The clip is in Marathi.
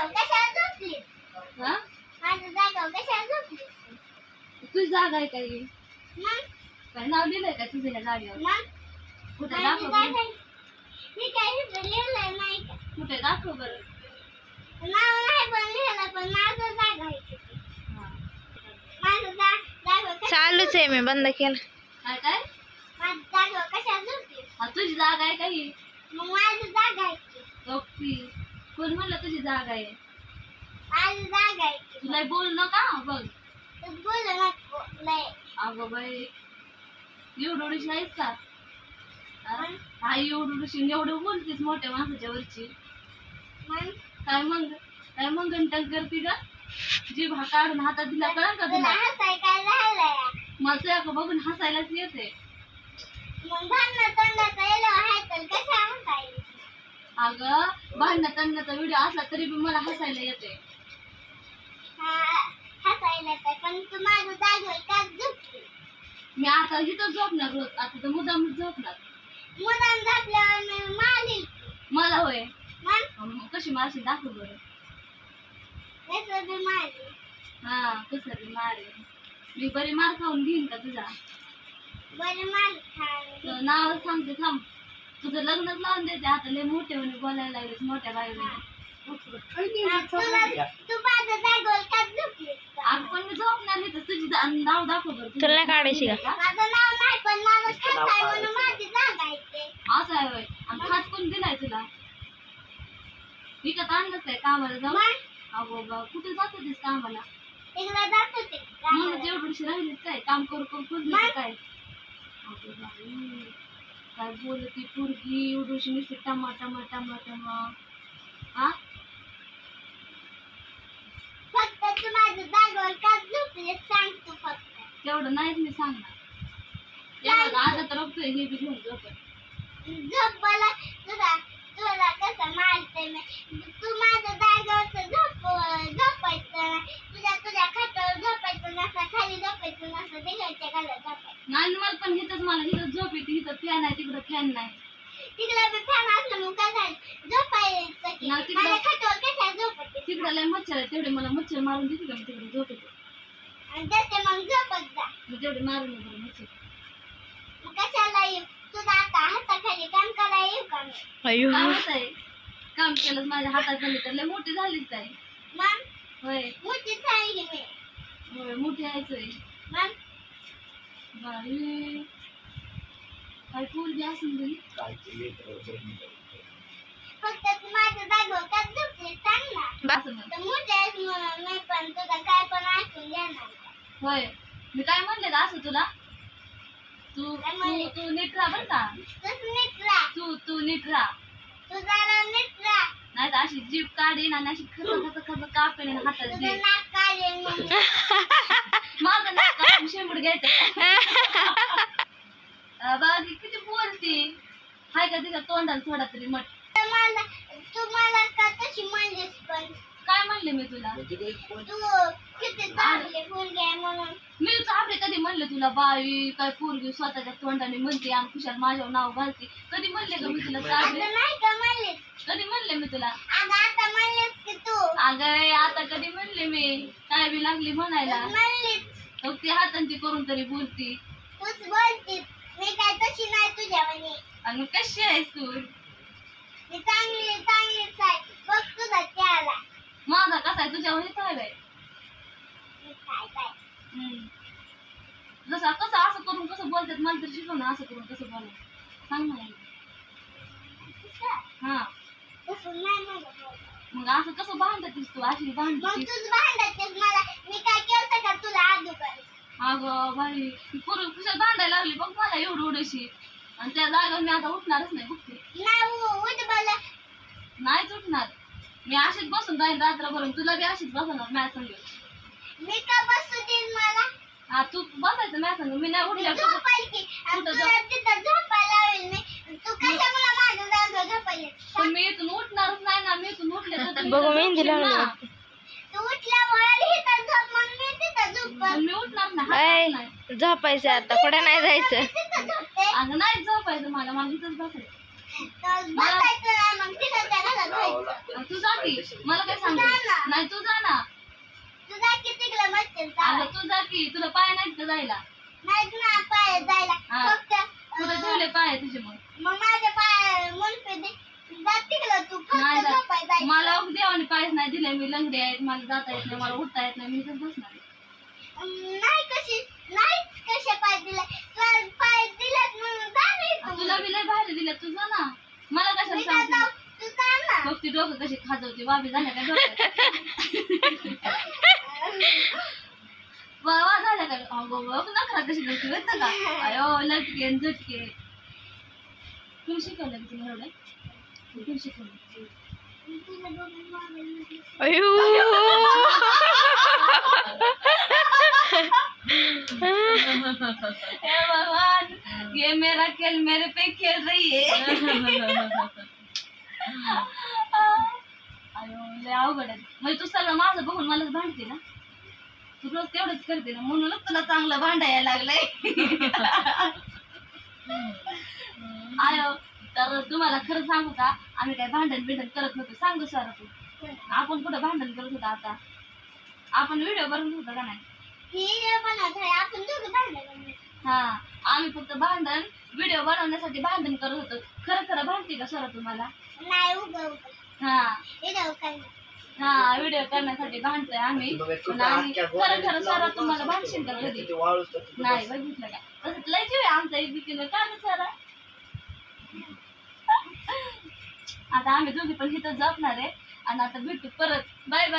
हा? तुझी जागा आहे काही मग काय नाव लिहिलंय का तुझ्या या जागेवर? मग कुठे दाखव बरं. दाखव बरं. हा. चालूच आहे मी बंद केलं. काय हा तुझी जागा आहे काही मग माझी जागा आहे की? ओके. कोण म्हणलं तुझी जागा आहे? माझी जागा आहे की तुला बोल नका बघ. तू बोलू नको अगं बाई एवढी आहेस का? हा? हा? एवढी एवढं बोलतीस मोठ्या माणसाच्या वरची. मग काय मग? काय मग घंटन करते का? जीभ हा काढून हातात दिला कळा का तुला तुला? हसाय काय राहिलंय? मला तुझ्या बघून हसायलाच येते मग भांडणं तोंडाचं येलो आहे तर कशा हसायला अगं भांडणं तंडणाचा व्हिडिओ असला तरी बी मला हसायला येते. हा, हसायला पण तू माझं जागेवर का? मी आता इथं झोपणार रोज आता तर मुद्दाम झोपणार. मुलांना झोपल्यावर मी मारली मला होय. मग? मग कशी मारशी दाखव बरं. कसं बी हा कसं रे मारे. मी बरी मार खाऊन घेईन का तुझा? बरं मार खाली तुझं नाव सांगते थांब. तुझं लग्नच लावून देते. आता लय मोठे म्हणे बोलायला लागलेस मोठ्या बाईने का? अगं पण मी झोपणार नाही तर तुझी दा- नाव दाखव बरं. तुला नाही काढायची का? असं आहे आणि कोण दिलाय तुला? विकत आणलंच आहे कामाला जाऊ मग? अगो बा कुठे जात होतीस कामाला? तिकडे जात होते म्हणून. जेवढीशी राहिलीस काय काम करू करू खुजली का काय? अगो बाई काय बोलती पुरगी एवढीशी नुसती टमा टमा टमा टमा हा? फक्त तू माझ्या जागेवर का फक्त. तेवढं नाहीच मी सांगणार. बघ, आता तर बघतोय हे बी घेऊन झोपत झोप मला तुला तुला कसं मारते मी? तू माझ्या जागेवर झोप झोपायचं नाही. तुझ्या तुझ्या खाटावर झोपायचं नसं खाली झोपायचं नसं दिघायच्या घालत झोपायचं. नाही मला पण हिथंच मला हिथं झोप येते हिथं फॅन आहे तिकडं फॅन नाही. तिकडे बी फॅन असलं मग काय झालं? झोपायचं की. नाही, तिकडं- माझ्या खाटावर कशा झोपते तिकडं लय मच्छर आहे तेवढे मला मच्छर मारून देते का मी तिकडे आणि मग झोपत जा. मी तेवढे मारून येते मच्छर. मग कशाला येऊ? तुझा आता हाताखाली काम करायला येऊ का मी? अयो काय होत आहे. काम केलं माझ्या हातात झाली तर लय मोठी झालीच काय मग? होय. मोठी झाली मी. होय मोठी आहेच होय मग? बाई. काय पोरगी असून गेली फक्त तू माझ्या जागेवर का झोपली सांग ना असं म्हण. तर मोठे आहेस म्हणून मी पण तुझं काय पण ऐकून घेणार. नाही. होय. मी काय म्हणले असं तुला? तू काय तू म्हणले? तू नीट राहा बरं का. तूच नीट राहा. तू तू नीट राहा. तू जरा नीट राहा. नाही तर अशी जीप काढीन आणि अशी खस खस खस कापेन आणि हातात तुझं दे नाक काढेल मग माझं नाक कापून शेंबूड घ्यायचं. ही किती बोलती? हाय का तिच्या तोंडाला थोडा तरी मट. तर मला तू मला का तशी म्हणलीस पण? काय म्हणले मी तुला? तू किती चांगली मुलगी आहे म्हणून. मी आपले कधी म्हणले तुला बाई काय पोरगी स्वतःच्या तोंडाने म्हणते आणि खुशाल माझ्यावर नाव घालते. कधी म्हणले का मी तुला आता नाही का म्हणलीस? कधी म्हणले मी तुला? अगं आता म्हणलीस की तू. अगं आता कधी म्हणले मी? काय बी लागली म्हणायला? तूच म्हणलीस. मग ती हातांची करून तरी बोलती. तूच बोलतीस. मी काय तशी नाही तुझ्या म्हणे. आणि कशी आहेस तू? मी चांगली चांगलीच आहे. बघ तुझा चेहरा. माझा कसा आहे? तुझ्यावर येत आहे बाई मी काय काय? हम्म. जसं कसं असं करून कसं बोलतात मला तर शिकव ना असं करून कसं बोलायचं सांग ना मला. तसं हा. तसं नाही मला बोलायचं. मग असं कसं भांडतीस तू? अशी मग भांडतीस भांडतेस मला. मी काय केलं का तुला अगोदर अगं बाई पूर्वी कुशाल भांडायला लागली बघ मला एवढं एवढीशी आणि त्या जागा मी आता उठणारच नाही बघते नाही उ- उठ मला नाहीच उठणार. मी अशीच बसून राहील रात्रभरून तुला बी अशीच बसवणार मॅच संग. मी का बसू देईन मला? हा तू बसायचं मॅच संग. मी नाही मी उठल्या कुठं तुला तिथं झोपायला लावेल मी. तू कशा मला माझ्या जागा झोपायला? पण मी इथून उठणारच नाही ना. मी इथून उठले तर बघू मेहंदी लावली ना. वाटतं. तू उठल्यावर इथं झोप मग मी तिथं झोप पण मी उठणार नाही ऐ झोपायचं आता. कुठे नाही जायचं? अगं नाही झोपायचं मला. मला इथंच बसायचं. तर तू जा की. मला काय नाही तू जा ना. अगं तू जा की. तुला पाय नाहीत का जायला? नाहीत ना पाय जायला. हा. फक्त तुला ठेवले पाय तुझे मग. नाही जात. मला देवाने पायच नाही दिले. मी लंगडे आहेत मला जाता येत नाही मला उठता येत नाही. मी इथंच बसणार आहे. नाही कशी नाहीच कसे पाय दिले? तुला पाय दिलेत म्हणून नाही तू. तुला बी लय बाहेर दिल्या तू जा ना. मला कशाला मी काय सांगते? जाऊ तू जा ना. बघ ती डोकं कशी खाजवते. बाबी झाल्या का डोक्यात? वा वा झाल्या का? अगो बघ नखरा कशी करते बघ का. अयो लटके न झटके. तुम्ही शिकवलं का तुला एवढं? तुम्ही शिकवलं. अयो. भगवान ये मेरा खेल मेरे पे खेल रही है। अयो लय अवघड आहे. म्हणजे तू सगळं माझं बघून मलाच भांडते ना? तू रोज तेवढंच करते ना? म्हणूनच तुला चांगलं भांडायला लागलंय. आयो तर तुम्हाला खरं सांगू का? आम्ही काय भांडण बिंडण करत नव्हतो. सांगू सर तू. आपण कुठं भांडण करत होतो आता? आपण व्हिडिओ बनवत होतो का नाही? ही बनवत आहे आपण दोघं भांडण हा आम्ही फक्त भांडण व्हिडिओ बनवण्यासाठी भांडण करत होतो. खरं खरं भांडते का सर तुम्हाला? हा. हा व्हिडिओ करण्यासाठी भांडतोय आम्ही. पण आम्ही खरं खरं सर तुम्हाला भांडशील का कधी नाही बघितलं का? तसं लय जीव आहे आमचा एकमेकीनं का ग सर? आता आम्ही दोघी पण इथं जपणार आहे. आणि आता भेटू परत. Bye bye.